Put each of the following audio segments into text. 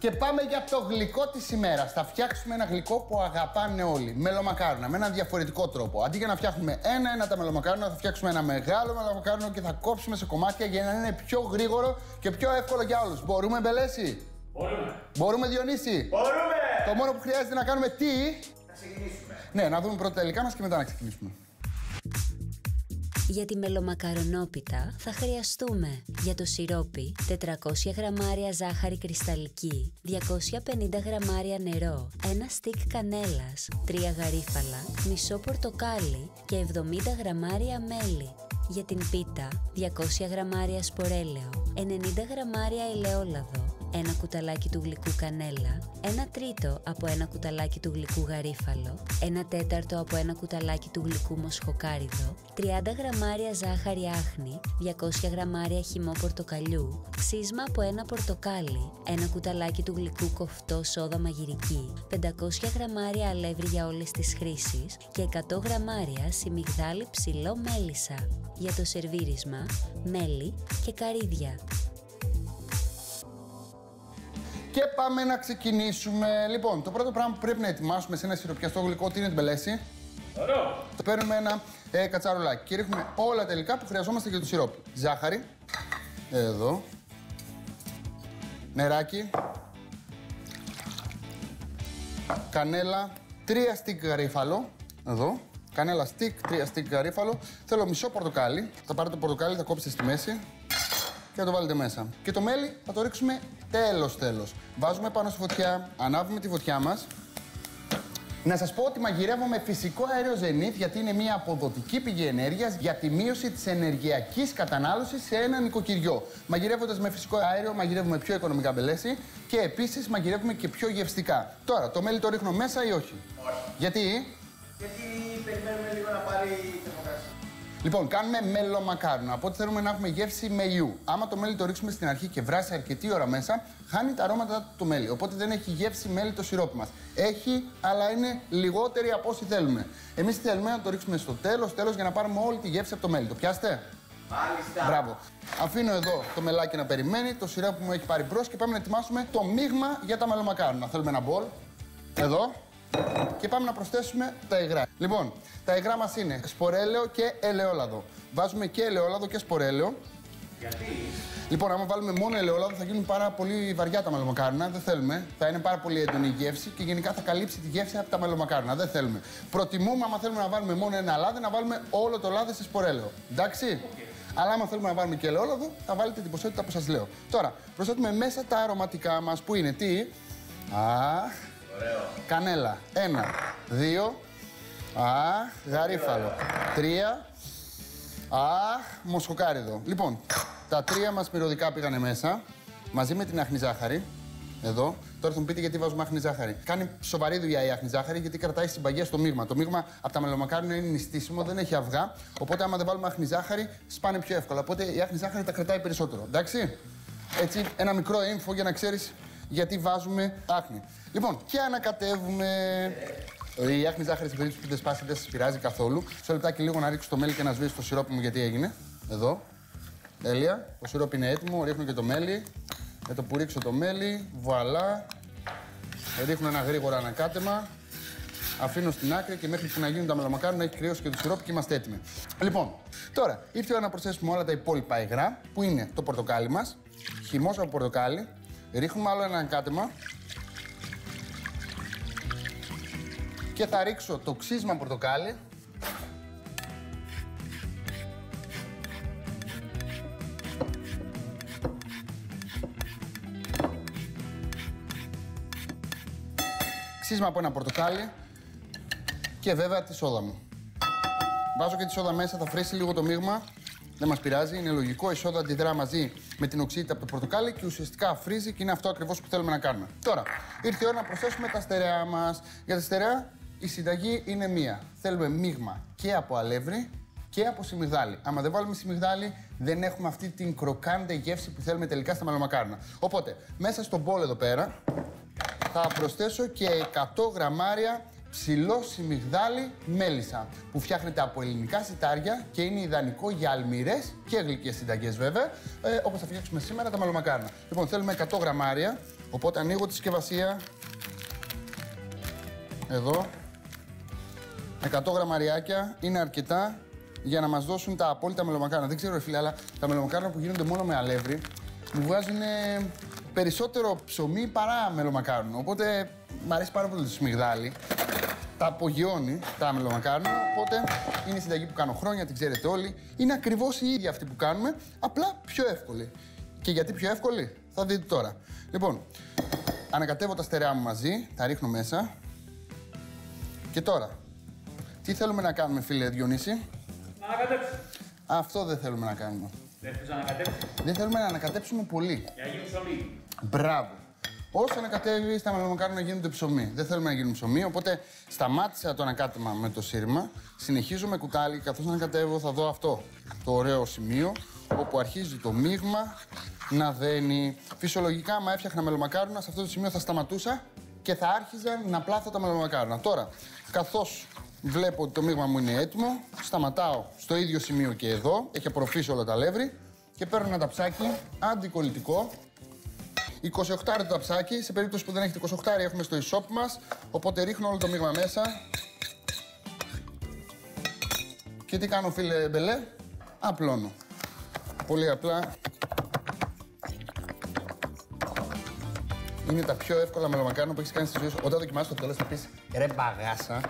Και πάμε για το γλυκό της ημέρας. Θα φτιάξουμε ένα γλυκό που αγαπάνε όλοι. Μελομακάρονα, με ένα διαφορετικό τρόπο. Αντί για να φτιάχνουμε ένα-ένα τα μελομακάρονα, θα φτιάξουμε ένα μεγάλο μελομακάρονο και θα κόψουμε σε κομμάτια για να είναι πιο γρήγορο και πιο εύκολο για όλους. Μπορούμε, Μπελέση; Μπορούμε. Μπορούμε, Διονύση; Μπορούμε. Το μόνο που χρειάζεται να κάνουμε τι; Θα ξεκινήσουμε. Ναι, να δούμε πρώτα τα υλικά μας και μετά να ξεκινήσουμε. Για τη μελομακαρονόπιτα θα χρειαστούμε για το σιρόπι 400 γραμμάρια ζάχαρη κρυσταλλική, 250 γραμμάρια νερό, ένα στικ κανέλας, 3 γαρίφαλα, μισό πορτοκάλι και 70 γραμμάρια μέλι. Για την πίτα 200 γραμμάρια σπορέλαιο, 90 γραμμάρια ελαιόλαδο, ένα κουταλάκι του γλυκού κανέλα, ένα τρίτο από ένα κουταλάκι του γλυκού γαρίφαλο, ένα τέταρτο από ένα κουταλάκι του γλυκού μοσχοκάριδο, 30 γραμμάρια ζάχαρη άχνη, 200 γραμμάρια χυμό πορτοκαλιού, ξύσμα από ένα πορτοκάλι, ένα κουταλάκι του γλυκού κοφτό σόδα μαγειρική, 500 γραμμάρια αλεύρι για όλες τις χρήσεις και 100 γραμμάρια σιμιγδάλι ψηλό μέλισσα. Για το σερβίρισμα, μέλι και καρύδια. Και πάμε να ξεκινήσουμε. Λοιπόν, το πρώτο πράγμα που πρέπει να ετοιμάσουμε σε ένα σιροπιαστό γλυκό, τι είναι την μπελέση. Ωραίο. Το παίρνουμε ένα ε, κατσαρολάκι και ρίχνουμε όλα τα υλικά που χρειαζόμαστε για το σιρόπι. Ζάχαρη. Εδώ. Νεράκι. Κανέλα. Τρία στικ γαρίφαλο. Εδώ. Κανέλα στικ, τρία στικ γαρίφαλο. Θέλω μισό πορτοκάλι. Θα πάρετε το πορτοκάλι, θα κόψετε στη μέση και θα το βάλετε μέσα. Και το μέλι θα το ρίξουμε τέλος τέλος. Βάζουμε πάνω στη φωτιά, ανάβουμε τη φωτιά μας. Να σας πω ότι μαγειρεύω με φυσικό αέριο Zenith γιατί είναι μια αποδοτική πηγή ενέργειας για τη μείωση της ενεργειακής κατανάλωσης σε ένα νοικοκυριό. Μαγειρεύοντας με φυσικό αέριο μαγειρεύουμε πιο οικονομικά μπελέση και επίσης μαγειρεύουμε και πιο γευστικά. Τώρα, το μέλι το ρίχνω μέσα ή όχι; Όχι. Γιατί; Γιατί περιμένουμε λίγο να πάρει θερμοκρασία. Λοιπόν, κάνουμε μελομακάρονα. Οπότε θέλουμε να έχουμε γεύση με ιού. Άμα το μέλι το ρίξουμε στην αρχή και βράσει αρκετή ώρα μέσα, χάνει τα αρώματα του το μέλι. Οπότε δεν έχει γεύση μέλι το σιρόπι μας. Έχει, αλλά είναι λιγότερη από όσοι θέλουμε. Εμείς θέλουμε να το ρίξουμε στο τέλος, τέλος για να πάρουμε όλη τη γεύση από το μέλι. Το πιάστε; Μάλιστα. Μπράβο. Αφήνω εδώ το μελάκι να περιμένει, το σιρόπι μου έχει πάρει μπρος και πάμε να ετοιμάσουμε το μείγμα για τα μελομακάρονα. Θέλουμε ένα μπολ. Εδώ. Και πάμε να προσθέσουμε τα υγρά. Λοιπόν, τα υγρά μας είναι σπορέλαιο και ελαιόλαδο. Βάζουμε και ελαιόλαδο και σπορέλαιο. Γιατί; Λοιπόν, άμα βάλουμε μόνο ελαιόλαδο θα γίνουν πάρα πολύ βαριά τα μελομακάρονα. Δεν θέλουμε. Θα είναι πάρα πολύ έντονη η γεύση και γενικά θα καλύψει τη γεύση από τα μελομακάρονα. Δεν θέλουμε. Προτιμούμε, άμα θέλουμε να βάλουμε μόνο ένα λάδι, να βάλουμε όλο το λάδι σε σπορέλαιο. Εντάξει; Αλλά άμα θέλουμε να βάλουμε και ελαιόλαδο, θα βάλετε την ποσότητα που σας λέω. Τώρα, προσθέτουμε μέσα τα αρωματικά μας που είναι τι; Αχ, Ωραίο. κανέλα. Ένα, δύο. Αχ, γαρίφαλο. Τρία. Αχ, μοσχοκάριδο. Λοιπόν, τα τρία μας μυρωδικά πήγανε μέσα, μαζί με την άχνη ζάχαρη. Εδώ. Τώρα θα μου πείτε γιατί βάζουμε άχνη ζάχαρη. Κάνει σοβαρή δουλειά η άχνη ζάχαρη γιατί κρατάει συμπαγέ στο μείγμα. Το μείγμα από τα μελομακάρονα είναι νηστίσιμο, δεν έχει αυγά. Οπότε, άμα δεν βάλουμε άχνη ζάχαρη, σπάνε πιο εύκολα. Οπότε η άχνη ζάχαρη τα κρατάει περισσότερο. Εντάξει. Έτσι, ένα μικρό info για να ξέρεις γιατί βάζουμε άχνη. Λοιπόν, και ανακατεύουμε. Η άχνη ζάχαρη στην περίπτωση που δεν σπάσει δεν σας πειράζει καθόλου. Σε λεπτάκι λίγο να ρίξω το μέλι και να σβήσω το σιρόπι μου γιατί έγινε. Εδώ. Τέλεια. Το σιρόπι είναι έτοιμο. Ρίχνω και το μέλι. Με το που ρίξω το μέλι, βουαλά. Ρίχνω ένα γρήγορο ανακάτεμα. Αφήνω στην άκρη και μέχρι που να γίνουν τα μελομακάρονα έχει κρυώσει και το σιρόπι και είμαστε έτοιμοι. Λοιπόν, τώρα ήρθε η ώρα να προσθέσουμε όλα τα υπόλοιπα υγρά που είναι το πορτοκάλι μας. Χυμός από πορτοκάλι. Ρίχνουμε άλλο ένα ανακάτεμα. Και θα ρίξω το ξύσμα πορτοκάλι. Ξύσμα από ένα πορτοκάλι και βέβαια τη σόδα μου. Βάζω και τη σόδα μέσα, θα φρέσει λίγο το μείγμα. Δεν μας πειράζει, είναι λογικό. Η σόδα αντιδρά μαζί με την οξύτητα από το πορτοκάλι και ουσιαστικά φρίζει και είναι αυτό ακριβώς που θέλουμε να κάνουμε. Τώρα, ήρθε η ώρα να προσθέσουμε τα στερεά μας. Για τα στερεά, η συνταγή είναι μία. Θέλουμε μείγμα και από αλεύρι και από σιμιγδάλι. Άμα δεν βάλουμε σιμιγδάλι, δεν έχουμε αυτή την κροκάντε γεύση που θέλουμε τελικά στα μαλομακάρονα. Οπότε, μέσα στον μπολ εδώ πέρα, θα προσθέσω και 100 γραμμάρια ψηλό σιμιγδάλι μέλισσα που φτιάχνεται από ελληνικά σιτάρια και είναι ιδανικό για αλμυρές και γλυκές συνταγές βέβαια, ε, όπως θα φτιάξουμε σήμερα τα μαλομακάρονα. Λοιπόν, θέλουμε 100 γραμμάρια Οπότε ανοίγω τη συσκευασία. Εδώ. 100 γραμμαριάκια είναι αρκετά για να μας δώσουν τα απόλυτα μελομακάρονα. Δεν ξέρω, ρε φίλε, αλλά τα μελομακάρονα που γίνονται μόνο με αλεύρι μου βγάζουν ε, περισσότερο ψωμί παρά μελομακάρονο. Οπότε μου αρέσει πάρα πολύ το σμιγδάλι. Τα απογειώνει τα μελομακάρονα. Οπότε είναι η συνταγή που κάνω χρόνια, την ξέρετε όλοι. Είναι ακριβώς η ίδια αυτή που κάνουμε, απλά πιο εύκολη. Και γιατί πιο εύκολη, θα δείτε τώρα. Λοιπόν, ανακατεύω τα στερεά μου μαζί, τα ρίχνω μέσα. Και τώρα, τι θέλουμε να κάνουμε, φίλε Διονύση; Να ανακατέψει. Αυτό δεν θέλουμε να κάνουμε. Δεν θες να ανακατέψεις; Δεν θέλουμε να ανακατέψουμε πολύ. Για να γίνει ψωμί. Μπράβο. Όσο ανακατεύει, τα μελομακάρονα γίνονται ψωμί. Δεν θέλουμε να γίνουν ψωμί, οπότε σταμάτησα το ανακάτεμα με το σύρμα. Συνεχίζω με κουτάλι, καθώς ανακατεύω θα δω αυτό το ωραίο σημείο, όπου αρχίζει το μείγμα να δένει. Φυσιολογικά, άμα έφτιαχνα μελομακάρονα, σε αυτό το σημείο θα σταματούσα και θα άρχιζα να πλάθω τα μελομακάρονα. Τώρα, καθώς βλέπω ότι το μείγμα μου είναι έτοιμο, σταματάω στο ίδιο σημείο και εδώ, έχει απορροφήσει όλα τα αλεύρι και παίρνω ένα ταψάκι αντικολλητικό 28 το ταψάκι, σε περίπτωση που δεν έχετε 28 έχουμε στο e-shop μας, οπότε ρίχνω όλο το μείγμα μέσα. Και τι κάνω φίλε Μπελέ, απλώνω. Πολύ απλά. Είναι τα πιο εύκολα μελομακάρονα που έχεις κάνει στη ζωή σου. Όταν δοκιμάσεις το τέλος θα πεις ρε μπαγάσα,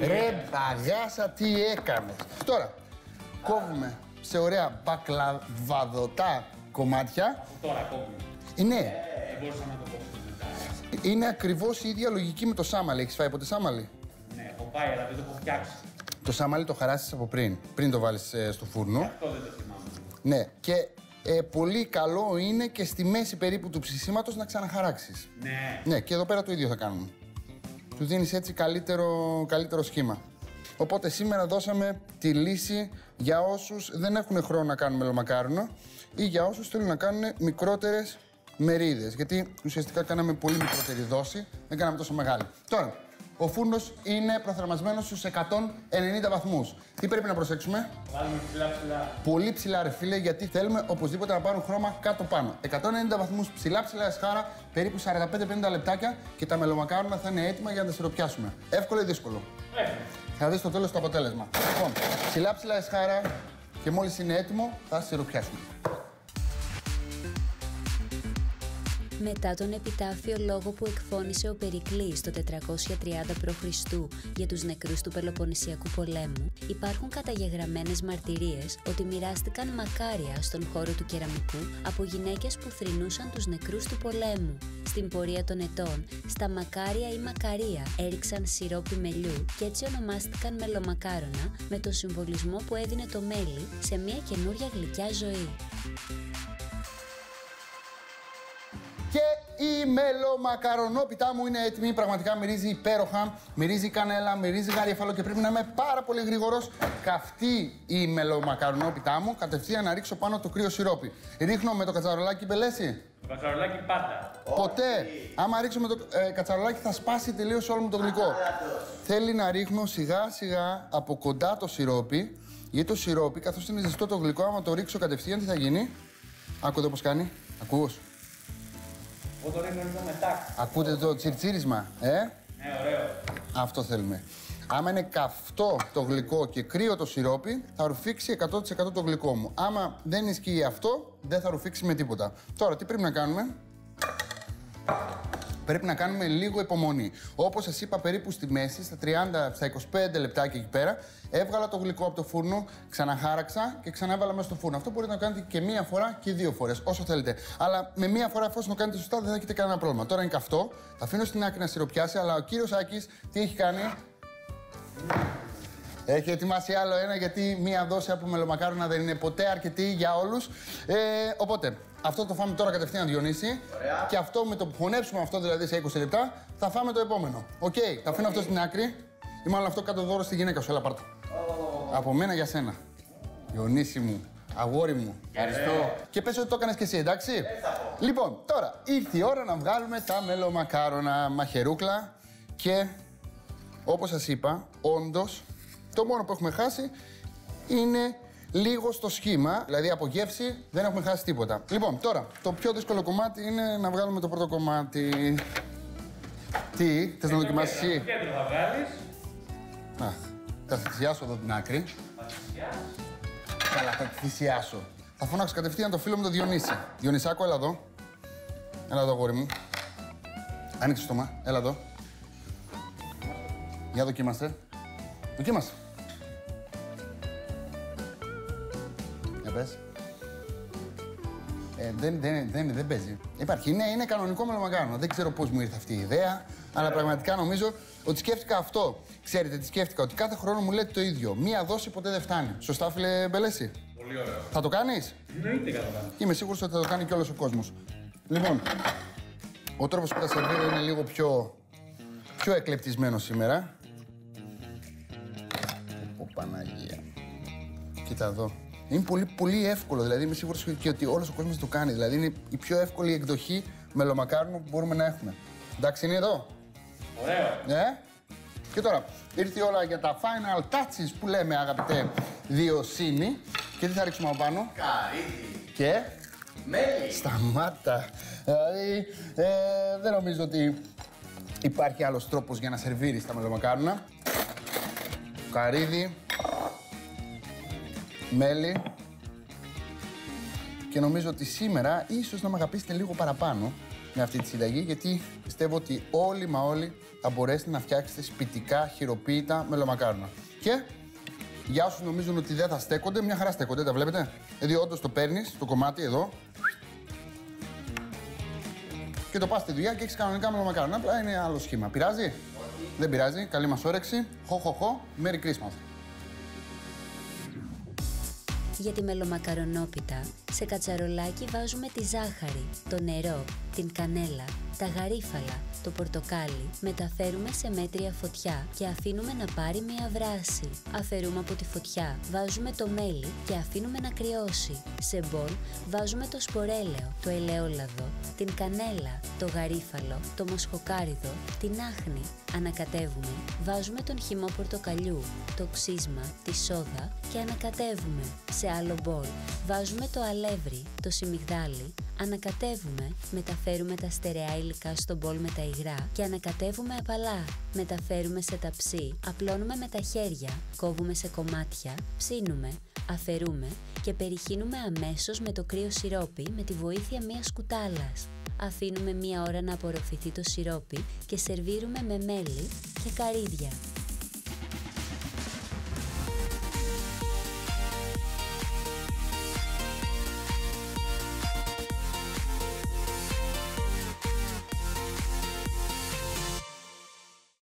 ρε μπαγάσα τι έκανες. Τώρα, κόβουμε σε ωραία μπακλαβαδοτά κομμάτια. Τώρα κόβουμε. Ε, ναι, Δεν μπορούσα να το κόψω μετά. Είναι ακριβώς η ίδια λογική με το σάμαλι. Έχεις φάει ποτέ σάμαλι. Ναι, έχω πάει, αλλά δεν το έχω φτιάξει. Το σάμαλι το χαράσει από πριν, πριν το βάλεις στο φούρνο. Αυτό δεν το θυμάμαι. Ναι, και ε, πολύ καλό είναι και στη μέση περίπου του ψησίματος να ξαναχαράξεις. Ναι. Ναι, και εδώ πέρα το ίδιο θα κάνουμε. Του δίνεις έτσι καλύτερο, καλύτερο σχήμα. Οπότε σήμερα δώσαμε τη λύση για όσους δεν έχουν χρόνο να κάνουν μελομακάρονο ή για όσους θέλουν να κάνουν μικρότερες μερίδες. Γιατί ουσιαστικά κάναμε πολύ μικρότερη δόση, δεν κάναμε τόσο μεγάλη. Τώρα, ο φούρνος είναι προθερμασμένος στους 190 βαθμούς. Τι πρέπει να προσέξουμε; Βάλουμε ψηλά ψηλά. Πολύ ψηλά ρε φίλε, γιατί θέλουμε οπωσδήποτε να πάρουν χρώμα κάτω πάνω. 190 βαθμούς ψηλά ψηλά εσχάρα, περίπου 45-50 λεπτάκια και τα μελομακάρονα θα είναι έτοιμα για να τα σιροπιάσουμε. Εύκολο ή δύσκολο; Ε, Θα δεις στο τέλος το αποτέλεσμα. Λοιπόν, ψηλά ψηλά εσχάρα και μόλις είναι έτοιμο θα σιροπιάσουμε. Μετά τον επιτάφιο λόγο που εκφώνησε ο Περικλής το 430 π.Χ. για τους νεκρούς του Πελοποννησιακού πολέμου, υπάρχουν καταγεγραμμένες μαρτυρίες ότι μοιράστηκαν μακάρια στον χώρο του κεραμικού από γυναίκες που θρηνούσαν τους νεκρούς του πολέμου. Στην πορεία των ετών, στα μακάρια ή μακαρία έριξαν σιρόπι μελιού και έτσι ονομάστηκαν μελομακάρονα με το συμβολισμό που έδινε το μέλι σε μια καινούρια γλυκιά ζωή. Και η μελομακαρονόπιτά μου είναι έτοιμη. Πραγματικά μυρίζει υπέροχα. Μυρίζει κανέλα, μυρίζει γαρίφαλο και πρέπει να είμαι πάρα πολύ γρήγορος. Καυτή η μελομακαρονόπιτά μου. Κατευθείαν να ρίξω πάνω το κρύο σιρόπι. Ρίχνω με το κατσαρολάκι μπελέση. το κατσαρολάκι πάντα. Ποτέ. Άμα ρίξω με το ε, κατσαρολάκι θα σπάσει τελείως όλο μου το γλυκό. Θέλει να ρίχνω σιγά σιγά από κοντά το σιρόπι. Γιατί το σιρόπι, καθώς είναι ζεστό το γλυκό, άμα το ρίξω κατευθείαν, τι θα γίνει; Άκουδε πώς κάνει. Ακούς. Εγώ το ρίχνω λίγο μετά. Ακούτε το τσιρτσίρισμα, ε; Ναι, ωραίο. Αυτό θέλουμε. Άμα είναι καυτό το γλυκό και κρύο το σιρόπι, θα ρουφήξει 100% το γλυκό μου. Άμα δεν ισχύει αυτό, δεν θα ρουφήξει με τίποτα. Τώρα, τι πρέπει να κάνουμε; Πρέπει να κάνουμε λίγο υπομονή. Όπως σας είπα, περίπου στη μέση, στα 30, στα 25 λεπτάκια εκεί πέρα, έβγαλα το γλυκό από το φούρνο, ξαναχάραξα και ξανέβαλα μέσα στο φούρνο. Αυτό μπορείτε να κάνετε και μία φορά και δύο φορές, όσο θέλετε. Αλλά με μία φορά, εφόσον το κάνετε σωστά, δεν θα έχετε κανένα πρόβλημα. Τώρα είναι καυτό, θα αφήνω στην άκρη να σιροπιάσει, αλλά ο κύριος Άκης τι έχει κάνει; Έχει ετοιμάσει άλλο ένα γιατί μία δόση από μελομακάρονα δεν είναι ποτέ αρκετή για όλους. Ε, οπότε, αυτό το φάμε τώρα κατευθείαν Διονύση. Ωραία. Και αυτό με το που χωνέψουμε αυτό δηλαδή σε 20 λεπτά, θα φάμε το επόμενο. Οκ, θα αφήνω αυτό στην άκρη. Ή μάλλον αυτό κάτω δώρο στη γυναίκα σου, έλα πάρ' το. Από μένα για σένα. Διονύση μου, αγόρι μου. Ευχαριστώ. Και πες ότι το έκανες και εσύ, εντάξει; Λοιπόν, τώρα ήρθε η ώρα να βγάλουμε τα μελομακάρονα μαχαιρούκλα και όπως σας είπα, όντως, το μόνο που έχουμε χάσει είναι λίγο στο σχήμα, δηλαδή από γεύση δεν έχουμε χάσει τίποτα. Λοιπόν, τώρα, το πιο δύσκολο κομμάτι είναι να βγάλουμε το πρώτο κομμάτι. Τι, θες να δοκιμάσεις εσύ; Κέντρο θα βγάλεις. Αχ, θα θυσιάσω εδώ την άκρη. Καλά, θα τη θυσιάσω. Θα φωνάξω κατευθείαν το φίλο μου τον Διονύση. Διονυσάκο, έλα εδώ. Έλα εδώ, γόρι μου. Άνοιξε το στόμα, έλα εδώ. Για δοκίμαστε. Δοκίμασε. Για πες. Ε, δεν, δεν, δεν, δεν παίζει. Υπάρχει. Είναι, είναι κανονικό μελομακάρονο. Δεν ξέρω πώς μου ήρθε αυτή η ιδέα, αλλά πραγματικά νομίζω ότι σκέφτηκα αυτό. Ξέρετε τι σκέφτηκα, ότι κάθε χρόνο μου λέτε το ίδιο. Μία δόση ποτέ δεν φτάνει. Σωστά, φίλε Μπελέση; Πολύ ωραίο. Θα το κάνεις; Εννοείται κατά Είμαι σίγουρος ότι θα το κάνει και όλο ο κόσμος. Λοιπόν, ο τρόπος που τα σερβίρω είναι λίγο πιο, πιο εκλεπτισμένος σήμερα. Ω Παναγία. Κοίτα εδώ. Είναι πολύ, πολύ εύκολο, δηλαδή είμαι σίγουρος και ότι όλος ο κόσμος το κάνει. Δηλαδή είναι η πιο εύκολη εκδοχή μελομακάρονου που μπορούμε να έχουμε. Εντάξει, είναι εδώ. Ωραίο. Ε; Και τώρα, ήρθε η ώρα για τα final touches που λέμε αγαπητέ Διοσύνη. Και τι θα ρίξουμε από πάνω; Καρύδι. Και Μέλι. σταμάτα. Δηλαδή, ε, δεν νομίζω ότι υπάρχει άλλος τρόπος για να σερβίρεις τα μελομακάρονα. Καρύδι, μέλι. Και νομίζω ότι σήμερα ίσως να με αγαπήσετε λίγο παραπάνω με αυτή τη συνταγή, γιατί πιστεύω ότι όλοι μα όλοι θα μπορέσετε να φτιάξετε σπιτικά χειροποίητα μελομακάρονα. Και για όσους νομίζουν ότι δεν θα στέκονται, μια χαρά στέκονται, τα βλέπετε. Δηλαδή όντως το παίρνεις, το κομμάτι εδώ, και το πας στη δουλειά και έχεις κανονικά μελομακάρονα. Απλά είναι άλλο σχήμα. Πειράζει; Δεν πειράζει. Καλή μας όρεξη. Χω, χω, χω. Merry Christmas. Για τη μελομακαρονόπιτα, σε κατσαρολάκι βάζουμε τη ζάχαρη, το νερό, την κανέλα, τα γαρίφαλα, το πορτοκάλι, μεταφέρουμε σε μέτρια φωτιά και αφήνουμε να πάρει μια βράση. Αφαιρούμε από τη φωτιά, βάζουμε το μέλι και αφήνουμε να κρυώσει. Σε μπολ βάζουμε το σπορέλαιο, το ελαιόλαδο, την κανέλα, το γαρίφαλο, το μοσχοκάριδο, την άχνη. Ανακατεύουμε, βάζουμε τον χυμό πορτοκαλιού, το ξύσμα, τη σόδα και ανακατεύουμε. Σε άλλο μπολ βάζουμε το αλεύρι, το σιμιγδάλι, ανακατεύουμε, μεταφέρουμε τα στερεά υλικά στο μπολ με τα υγρά και ανακατεύουμε απαλά. Μεταφέρουμε σε ταψί, απλώνουμε με τα χέρια, κόβουμε σε κομμάτια, ψήνουμε, αφαιρούμε και περιχύνουμε αμέσως με το κρύο σιρόπι με τη βοήθεια μιας κουτάλας. Αφήνουμε μία ώρα να απορροφηθεί το σιρόπι και σερβίρουμε με μέλι και καρύδια.